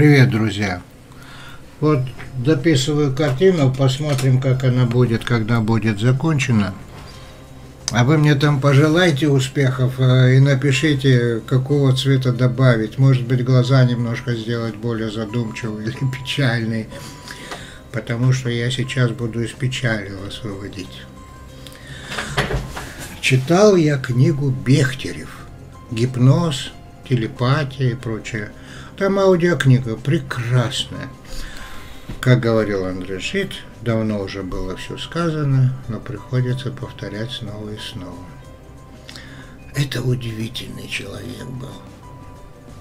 Привет, друзья! Вот дописываю картину, посмотрим, как она будет, когда будет закончена. А вы мне там пожелайте успехов э, и напишите, какого цвета добавить. Может быть, глаза немножко сделать более задумчивые или печальные. Потому что я сейчас буду из печали вас выводить. Читал я книгу Бехтерев «Гипноз», «Телепатия» и прочее. Там аудиокнига прекрасная. Как говорил Андрей Шит, давно уже было все сказано, но приходится повторять снова и снова. Это удивительный человек был,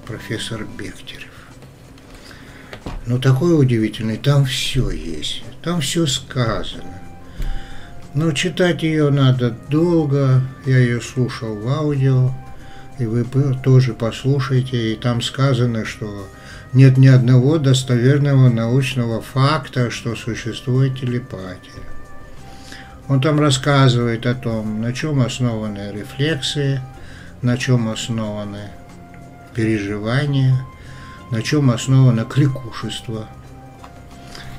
профессор Бехтерев. Но такой удивительный, там все есть, там все сказано. Но читать ее надо долго, я ее слушал в аудио, и вы тоже послушайте, и там сказано, что нет ни одного достоверного научного факта, что существует телепатия. Он там рассказывает о том, на чем основаны рефлексы, на чем основаны переживания, на чем основано кликушество,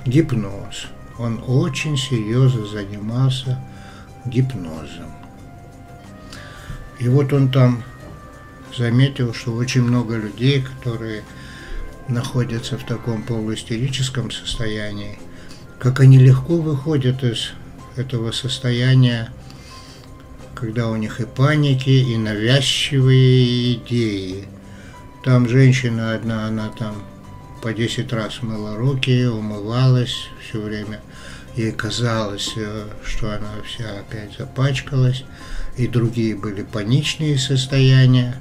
гипноз. Он очень серьезно занимался гипнозом. И вот он там заметил, что очень много людей, которые находятся в таком полуистерическом состоянии, как они легко выходят из этого состояния, когда у них и паники, и навязчивые идеи. Там женщина одна, она там по 10 раз мыла руки, умывалась все время. Ей казалось, э, что она вся опять запачкалась, и другие были паничные состояния,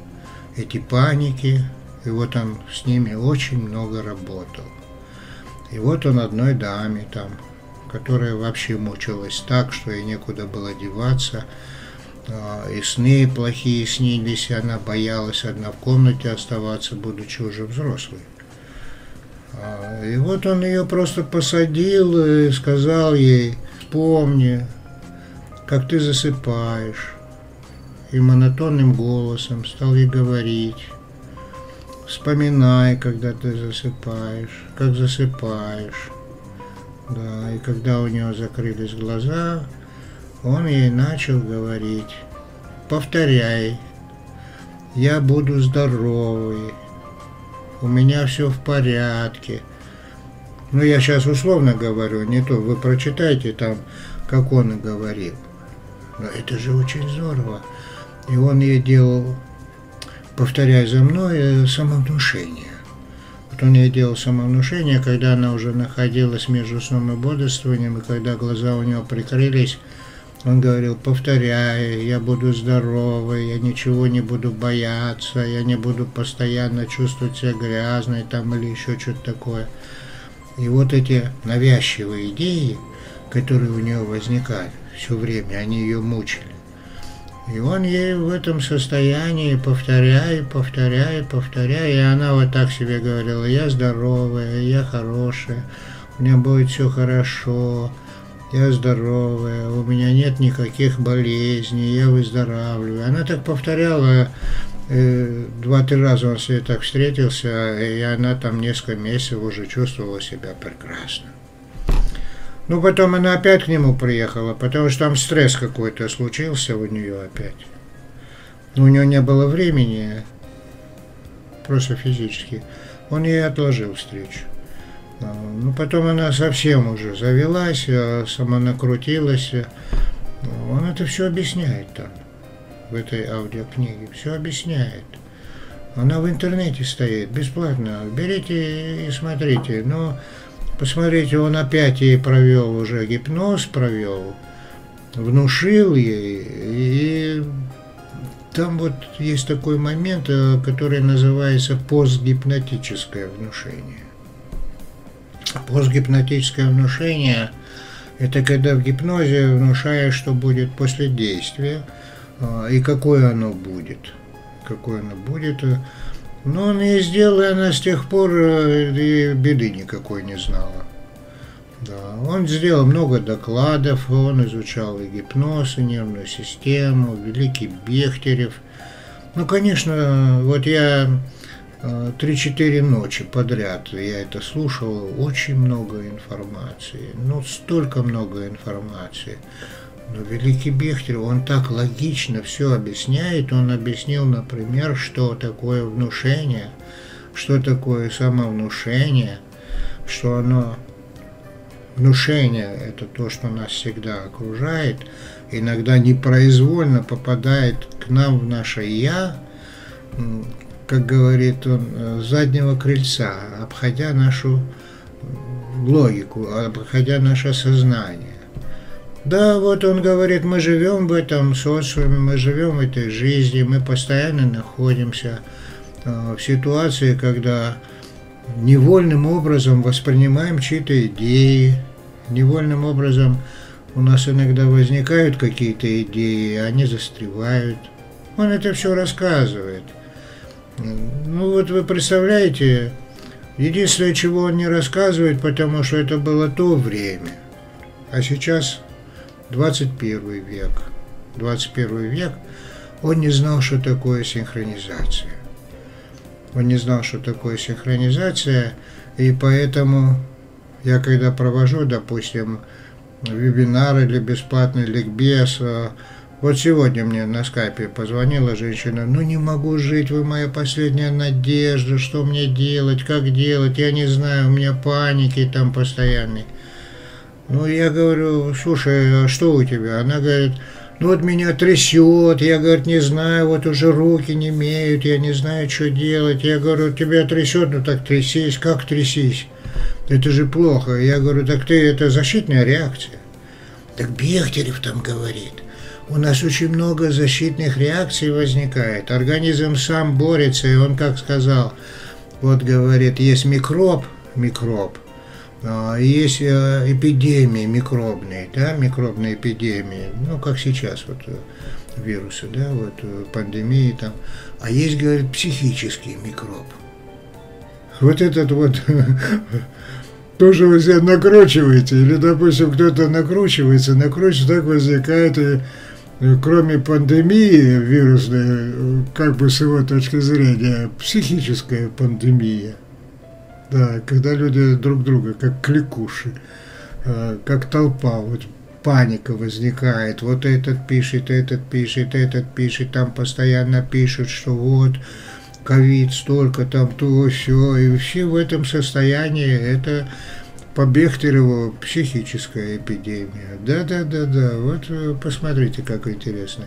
эти паники, и вот он с ними очень много работал. И вот он одной даме там, которая вообще мучилась так, что ей некуда было деваться, а, и сны плохие снились, и она боялась одна в комнате оставаться, будучи уже взрослой. А, и вот он ее просто посадил и сказал ей, вспомни, как ты засыпаешь. И монотонным голосом стал ей говорить, Вспоминай, когда ты засыпаешь, как засыпаешь. Да, и когда у него закрылись глаза, он ей начал говорить, повторяй, я буду здоровый, у меня все в порядке. Ну, я сейчас условно говорю, не то, вы прочитайте там, как он и говорил. Но это же очень здорово. И он ей делал повторяй за мной, э, самовнушение. Вот он ей делал самовнушение, когда она уже находилась между сном и бодрствованием, и когда глаза у него прикрылись, он говорил, повторяй, я буду здоровый, я ничего не буду бояться, я не буду постоянно чувствовать себя грязной там или еще что-то такое. И вот эти навязчивые идеи, которые у нее возникали все время, они ее мучили. И он ей в этом состоянии повторяет, повторяет, повторяет. И она вот так себе говорила, я здоровая, я хорошая, у меня будет все хорошо, я здоровая, у меня нет никаких болезней, я выздоравливаю. Она так повторяла, э, два-три раза он с ней так встретился, и она там несколько месяцев уже чувствовала себя прекрасно. Ну, потом она опять к нему приехала, потому что там стресс какой-то случился у нее опять. Но у нее не было времени, просто физически. Он ей отложил встречу. А, ну, потом она совсем уже завелась, а сама накрутилась. Он это все объясняет там, в этой аудиокниге. Все объясняет. Она в интернете стоит, бесплатно. Берите и смотрите. Но Посмотрите, он опять ей провел уже гипноз, провел, внушил ей, и там вот есть такой момент, э, который называется постгипнотическое внушение. Постгипнотическое внушение – это когда в гипнозе внушаешь, что будет после действия э, и какое оно будет. Какое оно будет. Но он и сделал, и она с тех пор э, и беды никакой не знала. Да, он сделал много докладов, он изучал и гипноз, и нервную систему, великий Бехтерев. Ну, конечно, вот я 3-4 ночи подряд я это слушал, очень много информации, ну столько много информации. Но великий Бехтерев, он так логично все объясняет, он объяснил, например, что такое внушение, что такое самовнушение, что оно внушение – это то, что нас всегда окружает, иногда непроизвольно попадает к нам в наше «я», как говорит он, э, заднего крыльца, обходя нашу логику, обходя наше сознание. Да, вот он говорит, мы живем в этом социуме, мы живем в этой жизни, мы постоянно находимся э, в ситуации, когда невольным образом воспринимаем чьи-то идеи, невольным образом у нас иногда возникают какие-то идеи, они застревают. Он это все рассказывает – ну вот вы представляете, единственное, чего он не рассказывает, потому что это было то время, а сейчас 21 век. 21 век, он не знал, что такое синхронизация. Он не знал, что такое синхронизация, и поэтому я когда провожу, допустим, вебинар или бесплатный ликбез, вот сегодня мне на скайпе позвонила женщина, ну не могу жить, вы моя последняя надежда, что мне делать, как делать, я не знаю, у меня паники там постоянные. Ну я говорю, слушай, а что у тебя? Она говорит, ну вот меня трясет, я, говорит, не знаю, вот уже руки не имеют, я не знаю, что делать. Я говорю, тебя трясет, ну так трясись, как трясись? Это же плохо. Я говорю, так ты, это защитная реакция. Так Бехтерев там говорит – у нас очень много защитных реакций возникает. Организм сам борется, и он как сказал, вот говорит, есть микроб, микроб, есть э, эпидемии микробные, да, микробные эпидемии, ну, как сейчас вот э, вирусы, да, вот э, пандемии там, а есть, говорит, психический микроб. Вот этот вот тоже вы себя накручиваете, или, допустим, кто-то накручивается, накручивается, так возникает и кроме пандемии вирусной, как бы с его точки зрения, психическая пандемия. Да, когда люди друг друга, как кликуши, э, как толпа, вот паника возникает, вот этот пишет, этот пишет, этот пишет, там постоянно пишут, что вот, ковид столько, там то, все, и все в этом состоянии, это по Бехтереву психическая эпидемия. Да-да-да-да, вот э, посмотрите, как интересно.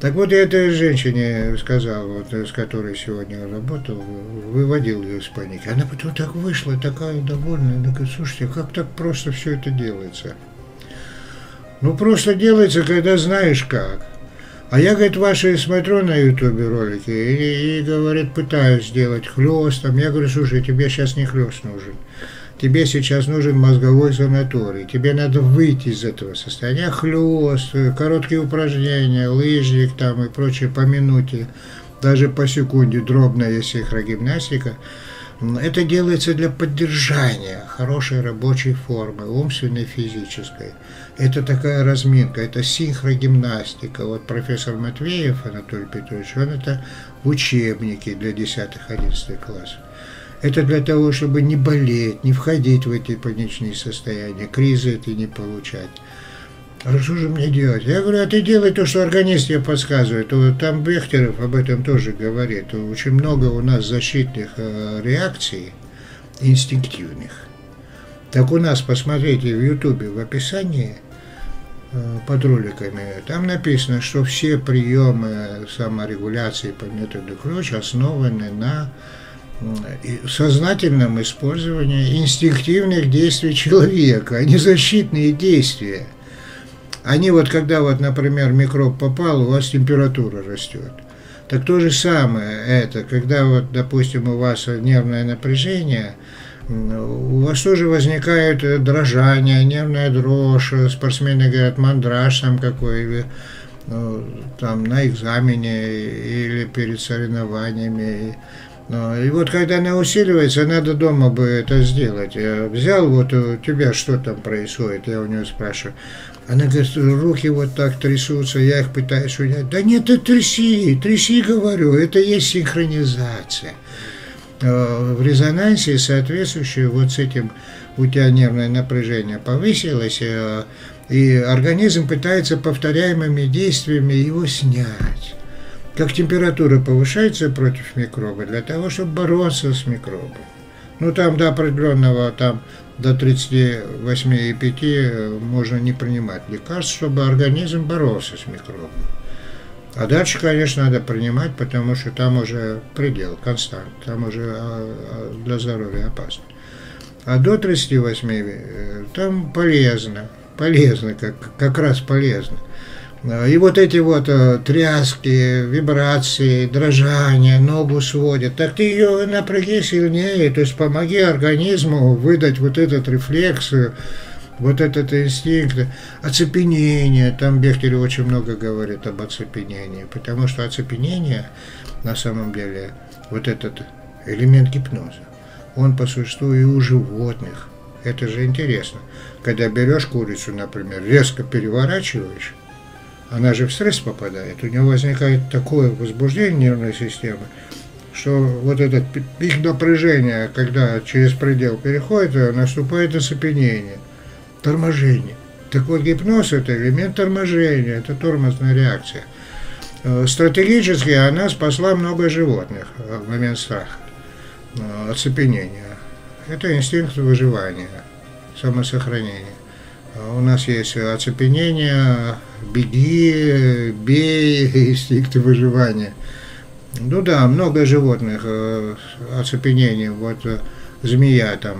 Так вот, я этой женщине сказал, вот, с которой сегодня работал, выводил ее из паники. Она потом так вышла, такая довольная. Она говорит, слушайте, как так просто все это делается? Ну, просто делается, когда знаешь как. А я, говорит, ваши смотрю на ютубе ролики и, и, говорит, пытаюсь сделать хлест. Там. Я говорю, слушай, тебе сейчас не хлест нужен тебе сейчас нужен мозговой санаторий, тебе надо выйти из этого состояния, хлест, короткие упражнения, лыжник там и прочее по минуте, даже по секунде, дробная синхрогимнастика. Это делается для поддержания хорошей рабочей формы, умственной, физической. Это такая разминка, это синхрогимнастика. Вот профессор Матвеев Анатолий Петрович, он это в учебнике для 10-11 классов. Это для того, чтобы не болеть, не входить в эти паничные состояния, кризы эти не получать. А что же мне делать? Я говорю, а ты делай то, что организм тебе подсказывает. Там Бехтеров об этом тоже говорит. Очень много у нас защитных э, реакций инстинктивных. Так у нас, посмотрите в Ютубе, в описании э, под роликами, там написано, что все приемы саморегуляции по методу ключ основаны на сознательном использовании инстинктивных действий человека, а не защитные действия. Они вот, когда вот, например, микроб попал, у вас температура растет. Так то же самое это, когда вот, допустим, у вас нервное напряжение, у вас тоже возникает дрожание, нервная дрожь, спортсмены говорят, мандраж там какой, ну, там на экзамене или перед соревнованиями. Ну, и вот когда она усиливается, надо дома бы это сделать. Я взял, вот у тебя что там происходит, я у нее спрашиваю. Она говорит, руки вот так трясутся, я их пытаюсь унять. Да нет, ты тряси, тряси, говорю, это есть синхронизация. э, в резонансе соответствующее вот с этим у тебя нервное напряжение повысилось, э, и организм пытается повторяемыми действиями его снять. Как температура повышается против микроба, для того, чтобы бороться с микробом. Ну, там до определенного, там до 38,5 э, можно не принимать лекарств, чтобы организм боролся с микробом. А дальше, конечно, надо принимать, потому что там уже предел, констант, там уже а, а, для здоровья опасно. А до 38 э, там полезно, полезно, как, как раз полезно. И вот эти вот э, тряски, вибрации, дрожание, ногу сводят. Так ты ее напряги сильнее, то есть помоги организму выдать вот этот рефлекс, э, вот этот инстинкт, оцепенение. Там Бехтер очень много говорит об оцепенении, потому что оцепенение на самом деле вот этот элемент гипноза он по существу и у животных. Это же интересно. Когда берешь курицу, например, резко переворачиваешь, она же в стресс попадает, у нее возникает такое возбуждение нервной системы, что вот этот пик напряжения, когда через предел переходит, наступает оцепенение, торможение. Так вот, гипноз – это элемент торможения, это тормозная реакция. Э, стратегически она спасла много животных в момент страха. Э, оцепенения. Это инстинкт выживания, самосохранения. У нас есть оцепенение, беги, бей, инстинкты выживания. Ну да, много животных, э, оцепенение. Вот э, змея там,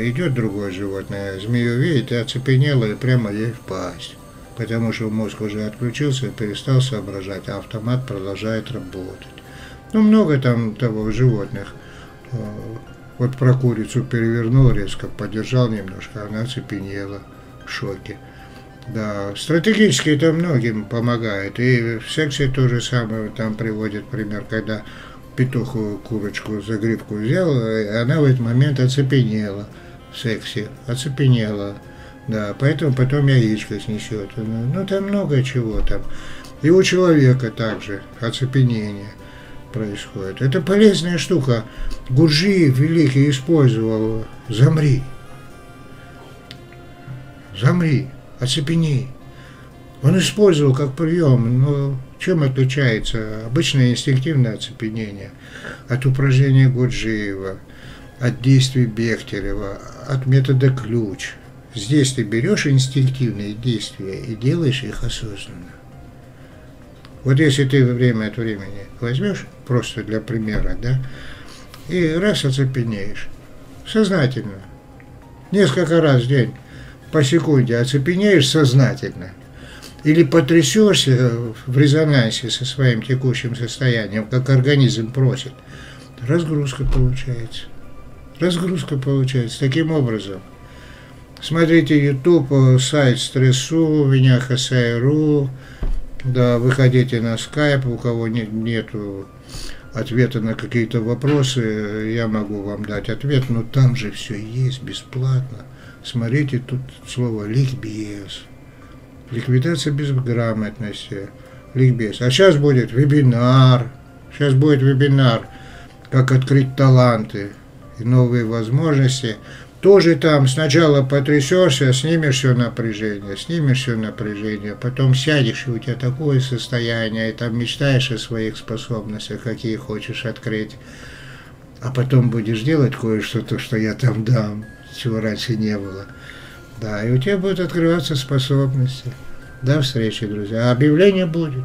идет другое животное, змею видит и оцепенела, и прямо ей в пасть. Потому что мозг уже отключился, перестал соображать, а автомат продолжает работать. Ну, много там того животных. Вот про курицу перевернул резко, подержал немножко, она цепенела в шоке. Да, стратегически это многим помогает. И в сексе то же самое там приводит пример, когда петух курочку за грибку взял, и она в этот момент оцепенела в сексе, оцепенела. Да, поэтому потом яичко снесет. Ну, там много чего там. И у человека также оцепенение происходит. Это полезная штука. Гурджиев великий использовал «замри». «Замри», «оцепени». Он использовал как прием, но чем отличается обычное инстинктивное оцепенение от упражнения Гурджиева, от действий Бехтерева, от метода ключ. Здесь ты берешь инстинктивные действия и делаешь их осознанно. Вот если ты время от времени возьмешь, просто для примера, да, и раз оцепенеешь, сознательно, несколько раз в день, по секунде оцепенеешь сознательно, или потрясешься в резонансе со своим текущим состоянием, как организм просит, разгрузка получается. Разгрузка получается таким образом. Смотрите YouTube, э, сайт Стрессу, меня Хасайру, да, выходите на скайп, у кого нет, нету ответа на какие-то вопросы, я могу вам дать ответ, но там же все есть бесплатно. Смотрите, тут слово ликбез. Ликвидация безграмотности. Ликбез. А сейчас будет вебинар. Сейчас будет вебинар, как открыть таланты и новые возможности тоже там сначала потрясешься, снимешь все напряжение, снимешь все напряжение, потом сядешь, и у тебя такое состояние, и там мечтаешь о своих способностях, какие хочешь открыть, а потом будешь делать кое-что, то, что я там дам, чего раньше не было. Да, и у тебя будут открываться способности. До встречи, друзья. Объявление будет.